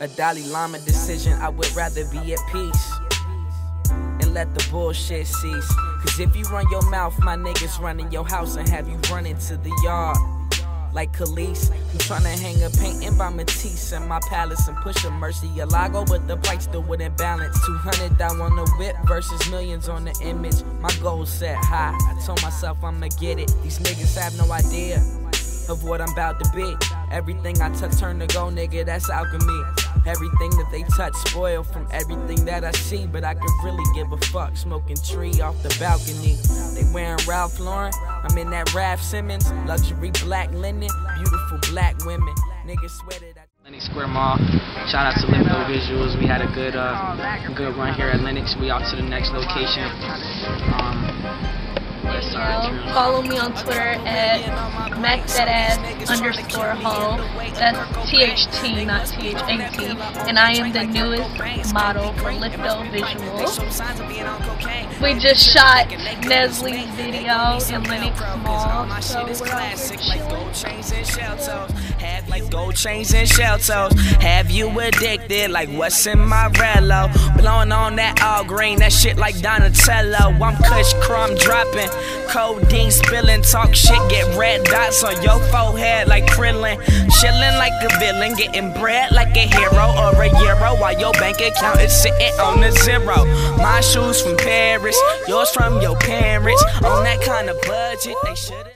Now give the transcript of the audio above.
A Dalai Lama decision, I would rather be at peace and let the bullshit cease. Cause if you run your mouth, my niggas run in your house and have you run into the yard. Like Khalees, I'm tryna hang a painting by Matisse in my palace and push a Mercy a but the price still wouldn't balance. 200 down on the whip versus millions on the image. My goals set high. I told myself I'ma get it. These niggas have no idea of what I'm about to be. Everything I touch turn to gold, nigga, that's alchemy. Everything that they touch spoil from everything that I see, but I could really give a fuck. Smoking tree off the balcony. They wearing Ralph Lauren, I'm in that Raf Simons. Luxury black linen, beautiful black women. Niggas sweated. Lenox Square Mall. Shout out to Lifto Visuals. We had a good, uh, good run here at Lenox. We off to the next location. Um, Follow me on Twitter at MacThatAss underscore Hall. That's THT, not THAT. And I am the newest model for Lifto Visuals. We just shot Nessly's video in Lenox Mall, so we're like gold chains and shell toes. Have you addicted like what's in my relo? Blowing on that all green, that shit like Donatello. I'm Kush crumb dropping, codeine spilling, talk shit, get red dots on your forehead like Krillin. Chilling like a villain, getting bread like a hero or a euro while your bank account is sitting on the zero. My shoes from Paris, yours from your parents. On that kind of budget, they should